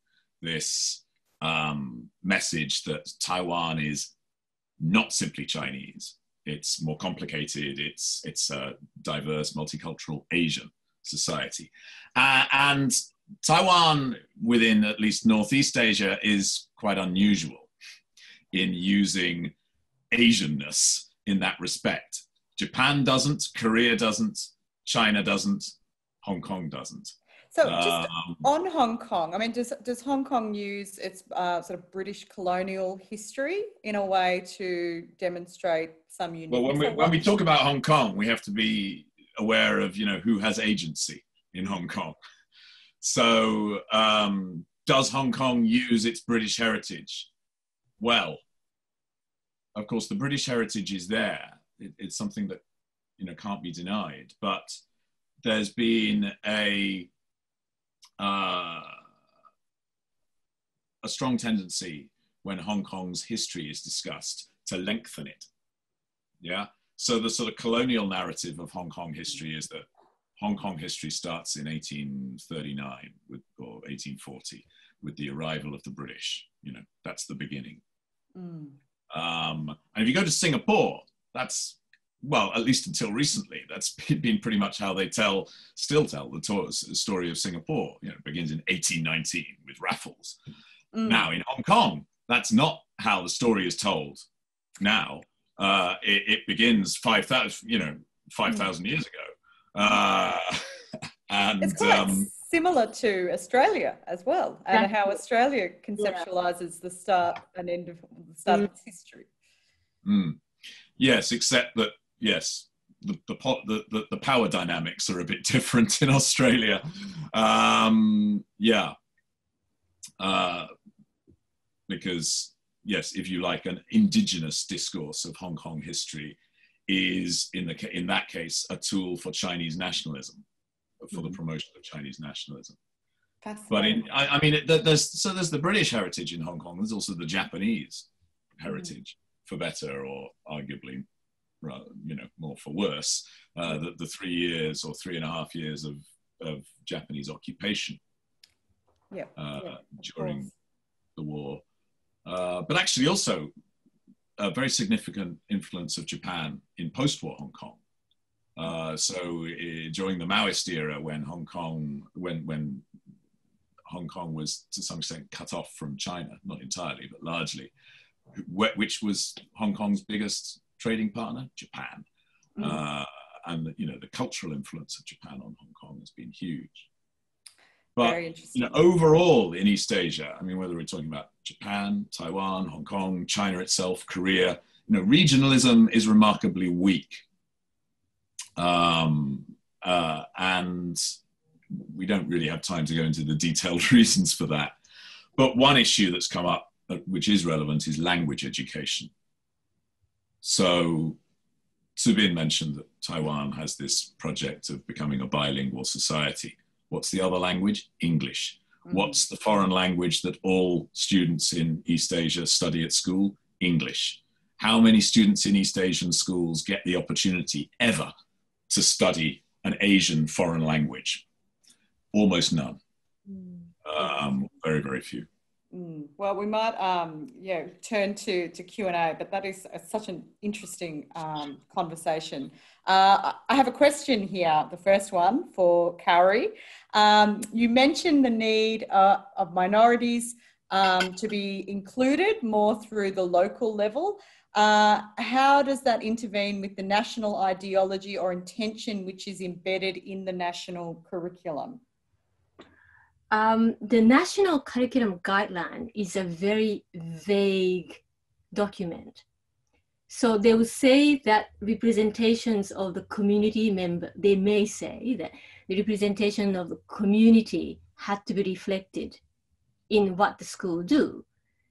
this um, message that Taiwan is not simply Chinese. It's more complicated. It's it's a diverse, multicultural Asian society, uh, and Taiwan, within at least Northeast Asia, is quite unusual in using Asianness in that respect. Japan doesn't, Korea doesn't, China doesn't, Hong Kong doesn't. So just um, on Hong Kong, I mean, does, does Hong Kong use its uh, sort of British colonial history in a way to demonstrate some unique? Well, when we, when we talk about Hong Kong, we have to be aware of, you know, who has agency in Hong Kong. So um, does Hong Kong use its British heritage? Well, of course, the British heritage is there. It, it's something that, you know, can't be denied. But there's been a uh, a strong tendency when Hong Kong's history is discussed to lengthen it. Yeah. So the sort of colonial narrative of Hong Kong history is that Hong Kong history starts in 1839 with, or 1840 with the arrival of the British. You know, that's the beginning. Mm. Um, and if you go to Singapore, that's well, at least until recently, that's been pretty much how they tell, still tell the story of Singapore. You know, it begins in 1819 with Raffles. Mm. Now in Hong Kong, that's not how the story is told. Now uh, it, it, begins five thousand, you know, five mm. years ago, uh, and um, similar to Australia as well, and how Australia conceptualizes yeah. the start and end of the start mm. of its history. Mm. Yes, except that yes, the, the, the, the, power dynamics are a bit different in Australia. Um, yeah. Uh, because, yes, if you like, an indigenous discourse of Hong Kong history is, in, the, in that case, a tool for Chinese nationalism, for the mm-hmm. promotion of Chinese nationalism. But in, I, I mean, it, there's so there's the British heritage in Hong Kong. There's also the Japanese mm. heritage, mm. for better or arguably you know, more for worse, uh, the, the three years or three and a half years of, of Japanese occupation yeah, uh, yeah during course. the war. Uh, but actually also a very significant influence of Japan in post-war Hong Kong. Uh, so uh, during the Maoist era, when Hong Kong, when when Hong Kong was to some extent cut off from China, not entirely, but largely, which was Hong Kong's biggest trading partner, Japan. Mm. Uh, and you know the cultural influence of Japan on Hong Kong has been huge. But you know, overall in East Asia, I mean, whether we're talking about Japan, Taiwan, Hong Kong, China itself, Korea, you know, regionalism is remarkably weak. Um, uh, and we don't really have time to go into the detailed reasons for that. But one issue that's come up, which is relevant, is language education. So Tzu Bin mentioned that Taiwan has this project of becoming a bilingual society. What's the other language? English. Mm-hmm. What's the foreign language that all students in East Asia study at school? English. How many students in East Asian schools get the opportunity ever to study an Asian foreign language? Almost none. Mm. Um, very, very few. Mm, well, we might, um, yeah, turn to, to Q&A, but that is a, such an interesting um, conversation. Uh, I have a question here, the first one for Kaori. Um, you mentioned the need uh, of minorities um, to be included more through the local level. Uh, how does that intervene with the national ideology or intention which is embedded in the national curriculum? Um, the national curriculum guideline is a very vague document. So they will say that representations of the community member, they may say that the representation of the community had to be reflected in what the school do.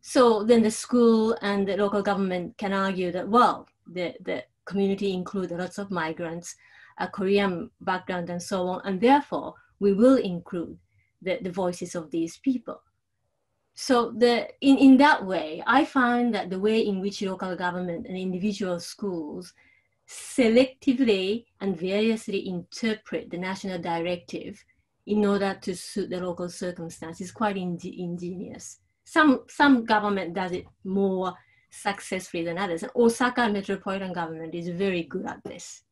So then the school and the local government can argue that, well, the, the community include lots of migrants, a Korean background and so on, and therefore we will include the, the voices of these people. So the, in, in that way, I find that the way in which local government and individual schools selectively and variously interpret the national directive in order to suit the local circumstances is quite in, ingenious. Some, some government does it more successfully than others. And Osaka metropolitan government is very good at this.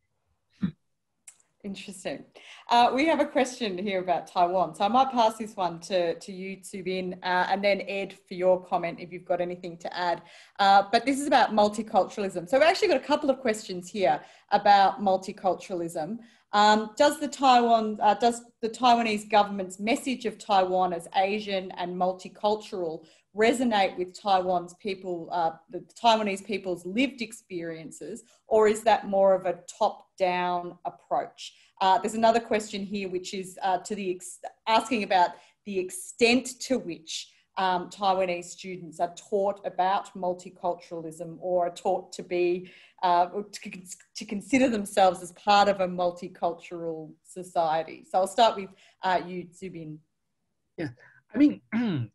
Interesting. Uh, we have a question here about Taiwan. So I might pass this one to, to you, Tzu Bin, uh, and then Ed for your comment if you've got anything to add. Uh, but this is about multiculturalism. So we've actually got a couple of questions here about multiculturalism. Um, does the Taiwan, uh, does the Taiwanese government's message of Taiwan as Asian and multicultural resonate with Taiwan's people, uh, the Taiwanese people's lived experiences, or is that more of a top-down approach? Uh, there's another question here, which is uh, to the asking about the extent to which um, Taiwanese students are taught about multiculturalism or are taught to be uh, to, to, consider themselves as part of a multicultural society. So I'll start with uh, you, Tzu Bin. Yeah, I mean,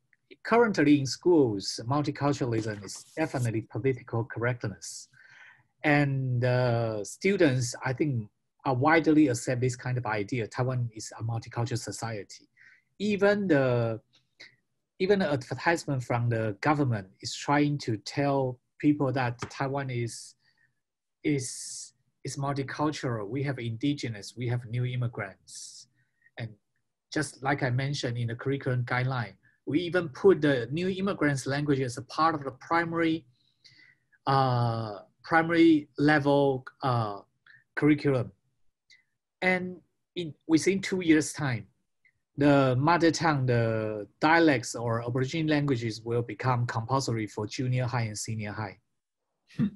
currently in schools, multiculturalism is definitely political correctness. And uh, students, I think, are widely accept this kind of idea. Taiwan is a multicultural society. Even the even advertisement from the government is trying to tell people that Taiwan is is is multicultural. We have indigenous, we have new immigrants, and just like I mentioned in the curriculum guideline, we even put the new immigrants language as a part of the primary, uh, primary level uh, curriculum. And in, within two years time, the mother tongue, the dialects or Aboriginal languages will become compulsory for junior high and senior high. Hmm.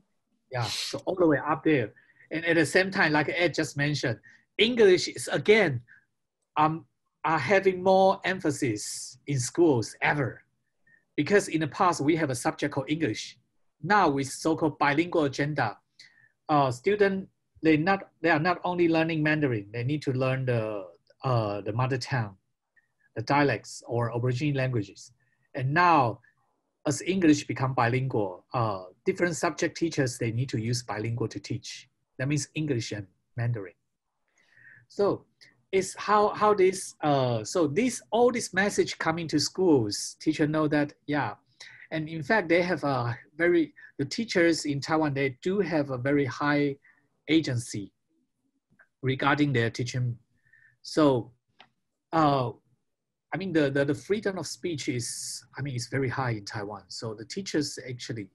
Yeah, so all the way up there. And at the same time, like Ed just mentioned, English is again um, are having more emphasis in schools ever. Because in the past, we have a subject called English. Now with so-called bilingual agenda, uh, students, they, not, they are not only learning Mandarin, they need to learn the, uh, the mother tongue, the dialects or Aboriginal languages. And now, as English become bilingual, uh, different subject teachers, they need to use bilingual to teach. That means English and Mandarin. So is how how this uh so this all this message coming to schools teacher know that yeah and in fact they have a very the teachers in taiwan they do have a very high agency regarding their teaching so uh i mean the, the the freedom of speech is i mean it's very high in taiwan. So the teachers actually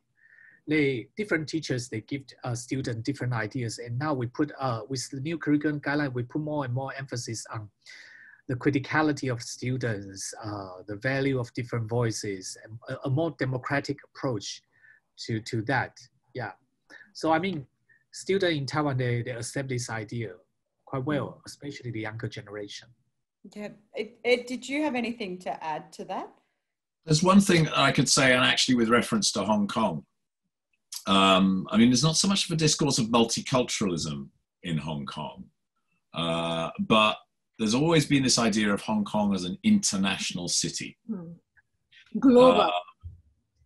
they different teachers they give uh, students different ideas. And now we put uh, with the new curriculum guideline we put more and more emphasis on the criticality of students uh, the value of different voices and a, a, more democratic approach to to that. Yeah. So i mean students in taiwan they, they accept this idea quite well especially the younger generation yeah it, it, did you have anything to add to that there's one thing I could say, and actually with reference to Hong Kong, um, I mean, there's not so much of a discourse of multiculturalism in Hong Kong, uh, but there's always been this idea of Hong Kong as an international city. Hmm. Global. Uh,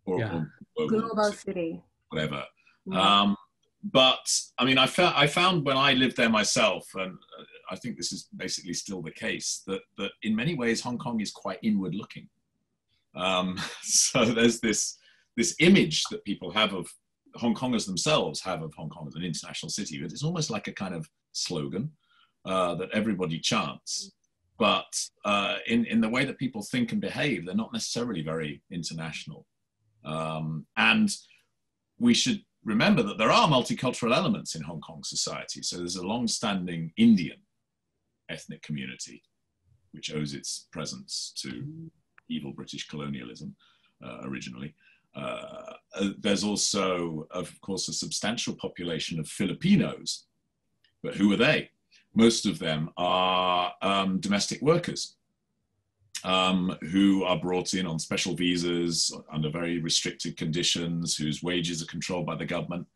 or, yeah. or global, global, city. Whatever. Yeah. Um, but I mean, I, found, I found when I lived there myself, and uh, I think this is basically still the case, that, that in many ways Hong Kong is quite inward looking. Um, so there's this this image that people have of Hong Kongers themselves have of Hong Kong as an international city, but it's almost like a kind of slogan uh, that everybody chants. But uh, in, in the way that people think and behave, they're not necessarily very international. Um, and we should remember that there are multicultural elements in Hong Kong society. So there's a long-standing Indian ethnic community, which owes its presence to evil British colonialism uh, originally. Uh, uh, there's also, of course, a substantial population of Filipinos, but who are they? Most of them are um, domestic workers um, who are brought in on special visas under very restricted conditions, whose wages are controlled by the government.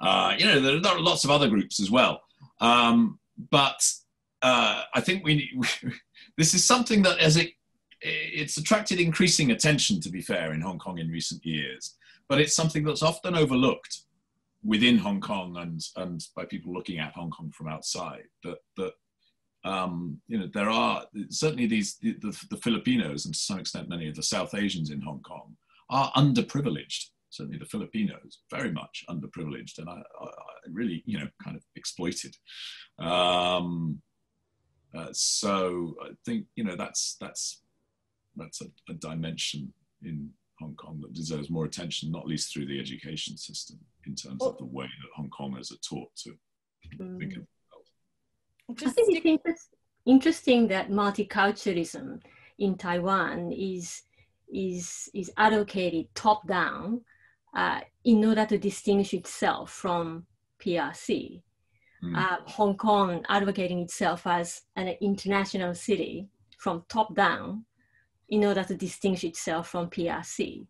Uh, you know, there are lots of other groups as well. Um, but uh, I think we, this is something that as it it's attracted increasing attention, to be fair, in Hong Kong in recent years. But it's something that's often overlooked within Hong Kong and, and by people looking at Hong Kong from outside. That, that um, you know, there are certainly these, the, the, the, Filipinos and to some extent many of the South Asians in Hong Kong are underprivileged. Certainly the Filipinos, very much underprivileged and I, I, I really, you know, kind of exploited. Um, uh, so I think, you know, that's, that's that's a, a, dimension in Hong Kong that deserves more attention, not least through the education system, in terms well, of the way that Hong Kongers are taught to mm. think of I think it's interesting that multiculturalism in Taiwan is is is advocated top down uh, in order to distinguish itself from PRC. Mm. Uh, Hong Kong advocating itself as an international city from top down in order to distinguish itself from PRC.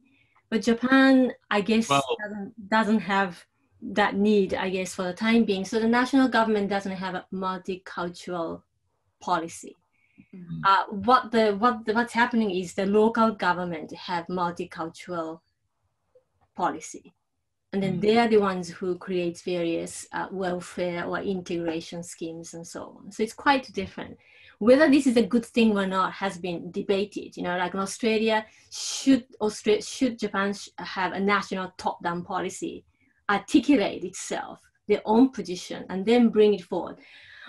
But Japan, I guess, well, doesn't, doesn't have that need, I guess, for the time being. So the national government doesn't have a multicultural policy. Mm-hmm. Uh, what the what the, what's happening is the local government have multicultural policy, and then mm-hmm. they are the ones who create various uh, welfare or integration schemes and so on. So it's quite different whether this is a good thing or not has been debated. You know, like in Australia, should Australia, should Japan have a national top-down policy, articulate itself, their own position, and then bring it forward,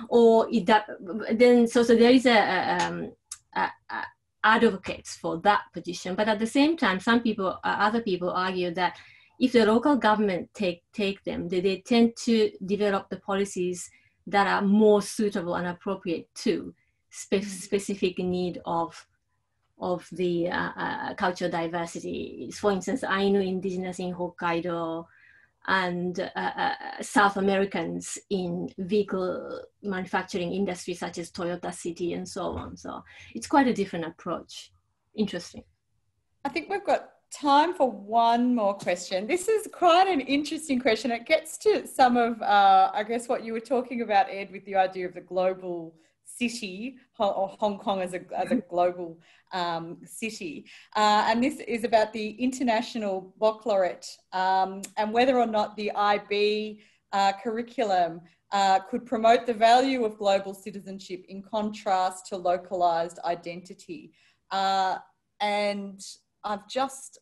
or it, that, then so so there is a, a, um, a, a advocates for that position. But at the same time, some people, uh, other people argue that if the local government take take them, they, they tend to develop the policies that are more suitable and appropriate to spe- mm. specific need of of the uh, uh, cultural diversity. For instance, Ainu indigenous in Hokkaido and uh, uh, South Americans in vehicle manufacturing industry such as Toyota City and so on. So it's quite a different approach. Interesting. I think we've got time for one more question. This is quite an interesting question. It gets to some of, uh, I guess, what you were talking about, Ed, with the idea of the global city or Hong Kong as a, as a global um, city. Uh, and this is about the International Baccalaureate um, and whether or not the IB uh, curriculum uh, could promote the value of global citizenship in contrast to localized identity. Uh, and I've just,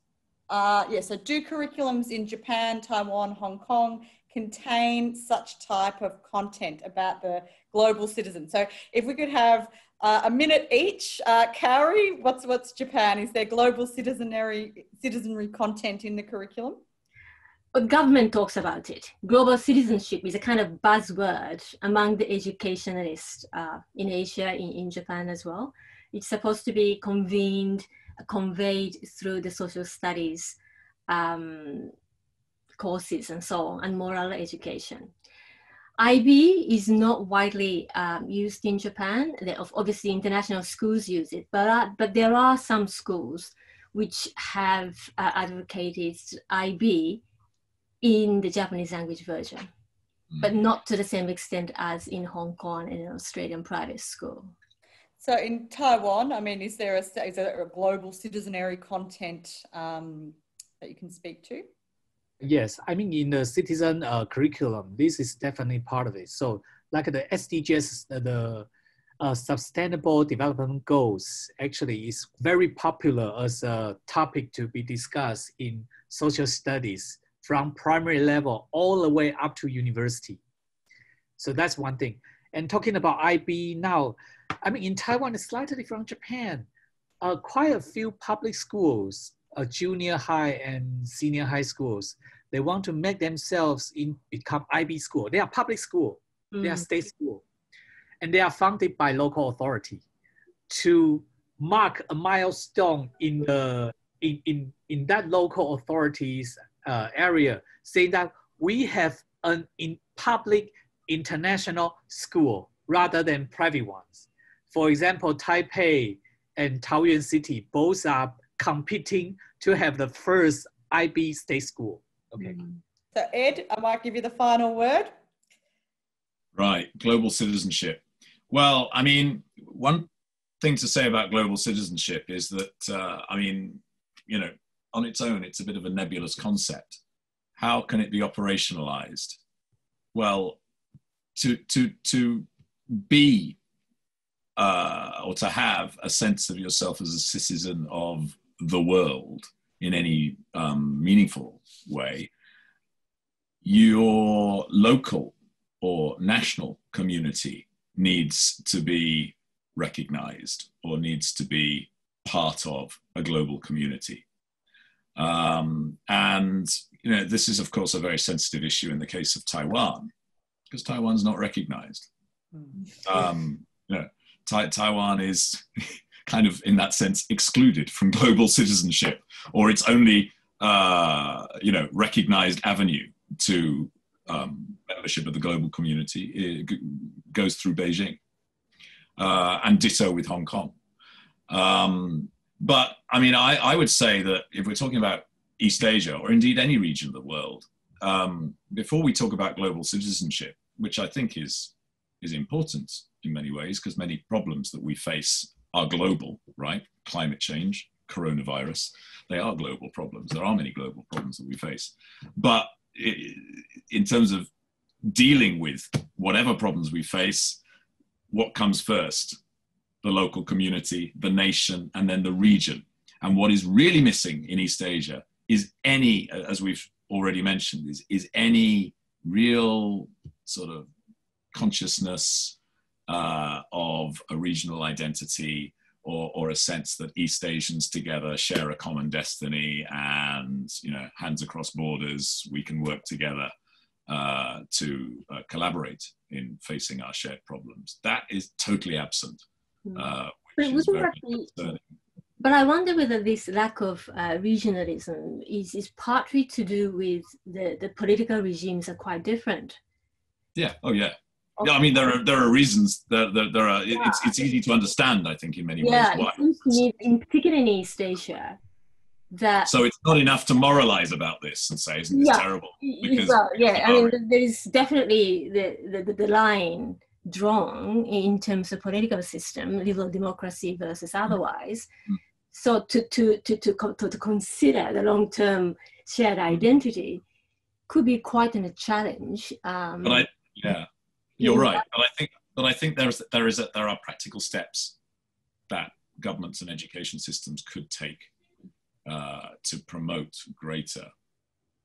uh, yeah, so do curriculums in Japan, Taiwan, Hong Kong contain such type of content about the global citizen. So if we could have uh, a minute each, uh, Kaori, what's what's Japan? Is there global citizenry citizenry content in the curriculum? But government talks about it. Global citizenship is a kind of buzzword among the educationalists uh, in Asia, in, in Japan as well. It's supposed to be convened, conveyed through the social studies um, courses and so on, and moral education. IB is not widely um, used in Japan. Obviously, international schools use it, but, uh, but there are some schools which have uh, advocated IB in the Japanese language version, mm. but not to the same extent as in Hong Kong and an Australian private school. So in Taiwan, I mean, is there a, is there a global citizenry content um, that you can speak to? Yes, I mean in the citizen uh, curriculum, this is definitely part of it. So like the SDGs, the uh, sustainable development goals actually is very popular as a topic to be discussed in social studies from primary level all the way up to university. So that's one thing. And talking about IB now, I mean, in Taiwan, it's slightly from Japan. Uh, quite a few public schools, uh, junior high and senior high schools, they want to make themselves in become IB school. They are public school, mm. they are mm. state school, and they are funded by local authority to mark a milestone in the in in, in that local authorities uh, area, saying that we have an in public international school rather than private ones. For example, Taipei and Taoyuan City both are competing to have the first IB state school. Okay. Mm. So Ed, I might give you the final word. Right, global citizenship. Well, I mean, one thing to say about global citizenship is that, uh, I mean, you know, on its own, it's a bit of a nebulous concept. How can it be operationalized? Well, to to to be uh, or to have a sense of yourself as a citizen of the world in any um, meaningful way, your local or national community needs to be recognized or needs to be part of a global community. Um, and you know, this is of course a very sensitive issue in the case of Taiwan, because Taiwan's not recognized. Hmm. Um, you know, Taiwan is kind of in that sense excluded from global citizenship, or its only uh, you know recognized avenue to um, membership of the global community goes through Beijing, uh, and ditto with Hong Kong. Um, but I mean, I, I, would say that if we're talking about East Asia, or indeed any region of the world, um, before we talk about global citizenship, which I think is is important in many ways, because many problems that we face are global, right? Climate change, coronavirus, they are global problems. There are many global problems that we face. But in terms of dealing with whatever problems we face, what comes first? The local community, the nation, and then the region. And what is really missing in East Asia is any, as we've already mentioned, is, is any real sort of consciousness uh, of a regional identity or, or a sense that East Asians together share a common destiny and, you know, hands across borders, we can work together uh, to uh, collaborate in facing our shared problems. That is totally absent. Hmm. Uh, but, but I wonder whether this lack of uh, regionalism is, is partly to do with the, the political regimes are quite different. Yeah, oh yeah, Okay. Yeah, I mean there are there are reasons that there, there, are. Yeah. It's it's easy to understand. I think in many yeah, ways why. Me, in particular in East Asia, that so it's not enough to moralize about this and say isn't this yeah, terrible? Because well, yeah, I mean there is definitely the, the the line drawn in terms of political system, liberal democracy versus mm. otherwise. Mm. So to to to to to, to consider the long term shared mm. identity could be quite a challenge. Um, but I yeah you're right, but I think but I think there's there is a, there are practical steps that governments and education systems could take uh, to promote greater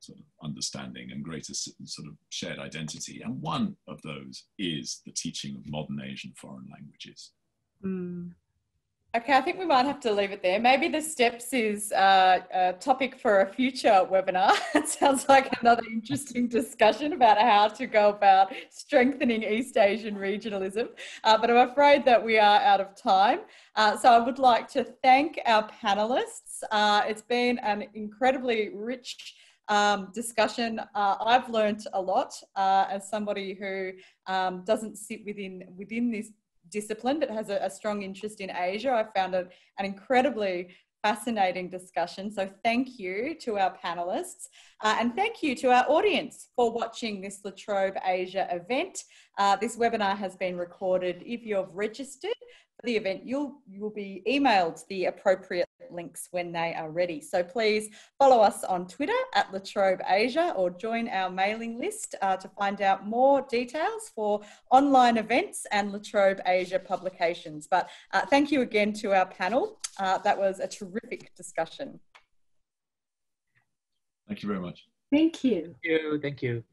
sort of understanding and greater sort of shared identity. And one of those is the teaching of modern Asian foreign languages. Mm. Okay, I think we might have to leave it there. Maybe the steps is uh, a topic for a future webinar. it sounds like another interesting discussion about how to go about strengthening East Asian regionalism. Uh, but I'm afraid that we are out of time. Uh, so I would like to thank our panelists. Uh, it's been an incredibly rich um, discussion. Uh, I've learned a lot uh, as somebody who um, doesn't sit within within this discipline but has a, a strong interest in Asia. I found it an incredibly fascinating discussion. So thank you to our panelists uh, and thank you to our audience for watching this La Trobe Asia event. Uh, this webinar has been recorded. If you've registered for the event, you'll, you'll be emailed the appropriate links when they are ready. So please follow us on Twitter at La Trobe Asia or join our mailing list uh, to find out more details for online events and La Trobe Asia publications. But uh, thank you again to our panel. Uh, that was a terrific discussion. Thank you very much. Thank you. Thank you. Thank you.